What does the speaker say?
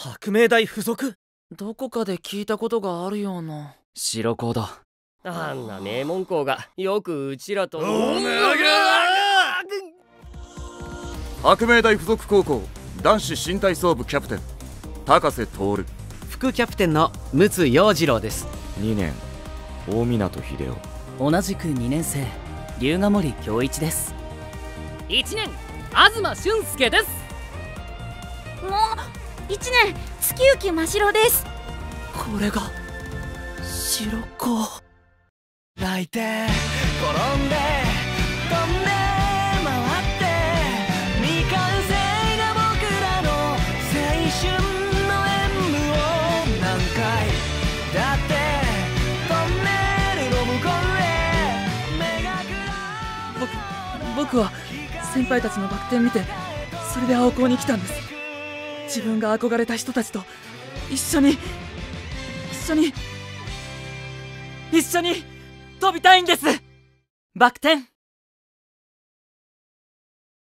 白明大附属？どこかで聞いたことがあるような。白子だ。あんな名門校がよくうちらと。白明大附属高校男子新体操部キャプテン。高瀬徹。副キャプテンの陸奥陽次郎です。2年。大湊秀夫。同じく2年生。龍ヶ森恭一です。1年東俊介です。もう1年月行真白です。これが白子。泣いて転んで。飛んで回って。未完成な僕らの青春の演舞を何回。だって。トンネルの向こうへ。目が僕僕は先輩たちのバク転見てそれで青校に来たんです自分が憧れた人たちと一緒に一緒に一緒に飛びたいんです。バク転。